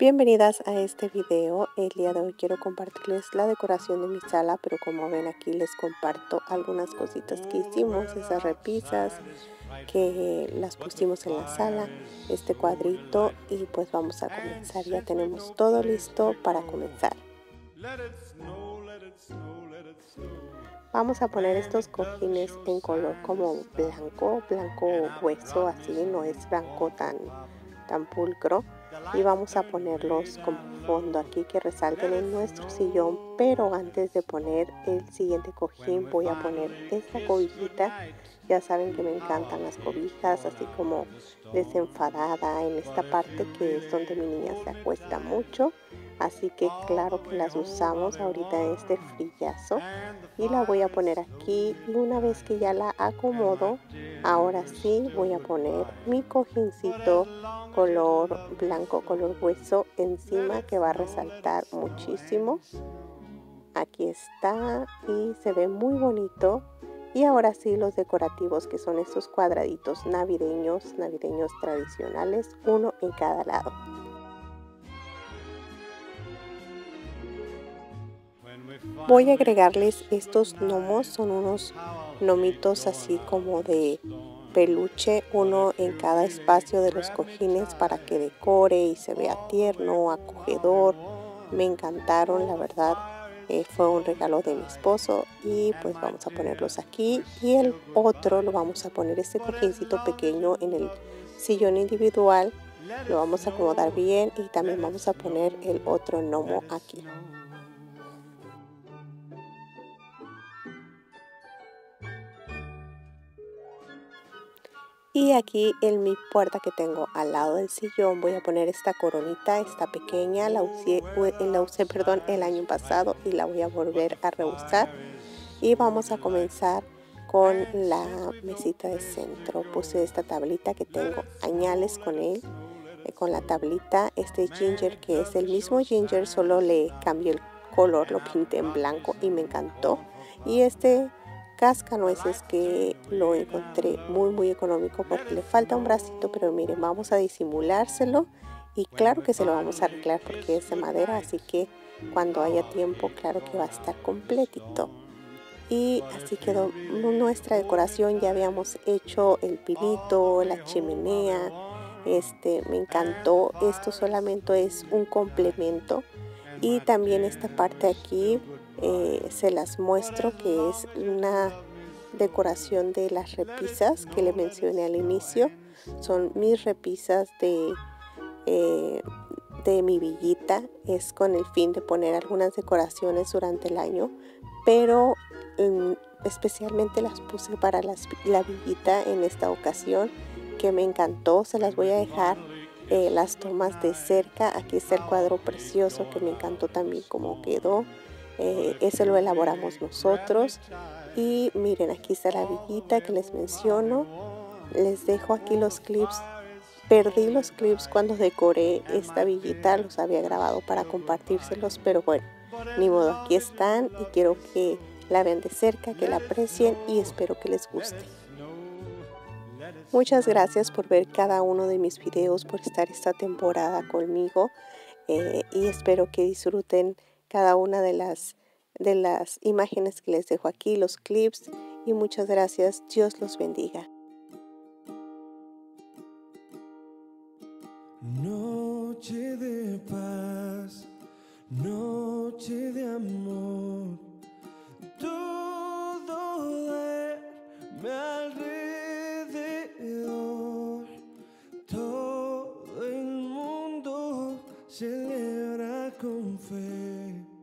Bienvenidas a este video. El día de hoy quiero compartirles la decoración de mi sala, pero como ven aquí les comparto algunas cositas que hicimos, esas repisas que las pusimos en la sala, este cuadrito y pues vamos a comenzar. Ya tenemos todo listo para comenzar. Vamos a poner estos cojines en color como blanco, blanco hueso, así no es blanco tan, tan pulcro y vamos a ponerlos como fondo aquí que resalten en nuestro sillón pero antes de poner el siguiente cojín voy a poner esta cobijita. Ya saben que me encantan las cobijas así como desenfadada en esta parte que es donde mi niña se acuesta mucho. Así que claro que las usamos ahorita en este frillazo. Y la voy a poner aquí y una vez que ya la acomodo ahora sí voy a poner mi cojincito color blanco color hueso encima que va a resaltar muchísimo. Aquí está y se ve muy bonito. Y ahora sí los decorativos que son estos cuadraditos navideños navideños tradicionales uno en cada lado. Voy a agregarles estos gnomos, son unos gnomitos así como de peluche, uno en cada espacio de los cojines para que decore y se vea tierno, acogedor. Me encantaron, la verdad. Eh, fue un regalo de mi esposo y pues vamos a ponerlos aquí y el otro lo vamos a poner este cojincito pequeño en el sillón individual lo vamos a acomodar bien y también vamos a poner el otro gnomo aquí Y aquí en mi puerta que tengo al lado del sillón voy a poner esta coronita, esta pequeña, la usé, usé perdón, el año pasado y la voy a volver a reusar. Y vamos a comenzar con la mesita de centro. Puse esta tablita que tengo añales con él, eh, con la tablita. Este ginger que es el mismo ginger, solo le cambié el color, lo pinté en blanco y me encantó. Y este cascanueces que lo encontré muy muy económico porque le falta un bracito pero miren vamos a disimulárselo y claro que se lo vamos a arreglar porque es de madera así que cuando haya tiempo claro que va a estar completito. Y así quedó nuestra decoración ya habíamos hecho el pilito la chimenea este me encantó esto solamente es un complemento. Y también esta parte aquí eh, se las muestro que es una decoración de las repisas que le mencioné al inicio. Son mis repisas de eh, de mi villita. Es con el fin de poner algunas decoraciones durante el año pero especialmente las puse para la villita en esta ocasión que me encantó. Se las voy a dejar eh, las tomas de cerca. Aquí está el cuadro precioso que me encantó también como quedó eh, ese lo elaboramos nosotros. Y miren, aquí está la villita que les menciono. Les dejo aquí los clips. Perdí los clips cuando decoré esta villita, los había grabado para compartírselos, pero bueno, ni modo, aquí están y quiero que la vean de cerca, que la aprecien y espero que les guste. Muchas gracias por ver cada uno de mis videos, por estar esta temporada conmigo eh, y espero que disfruten cada una de las, de las imágenes que les dejo aquí, los clips y muchas gracias. Dios los bendiga. Noche de paz, noche de amor, todo me alrededor, todo el mundo celebra con fe.